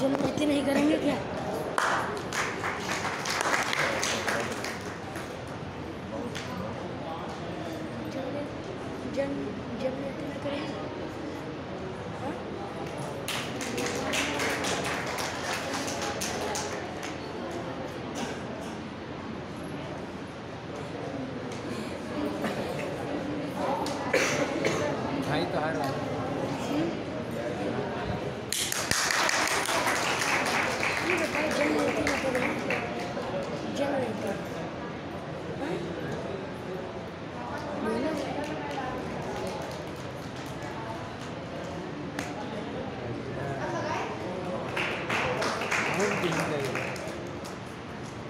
जनगति नहीं करेंगे क्या? करेंगे हाँ? भाई तो हार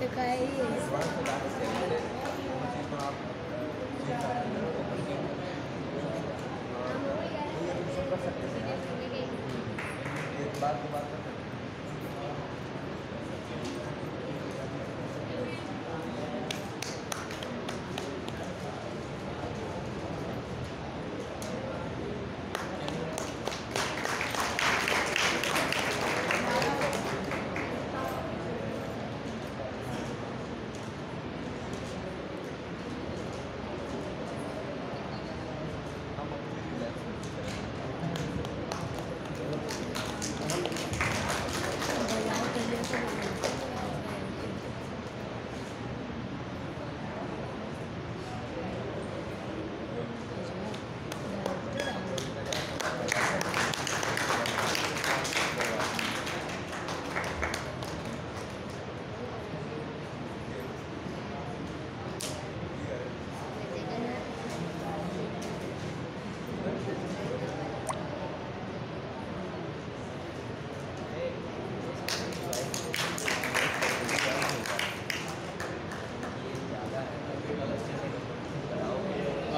तो काय ही है।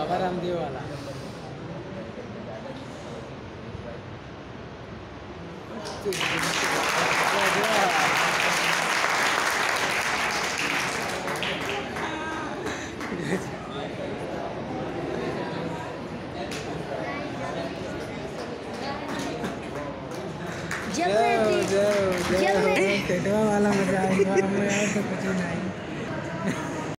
बाबा रामदेव वाला जनगति जाओ जाओ जनगति टेटवा वाला मजा आएगा हमें और तो कुछ नहीं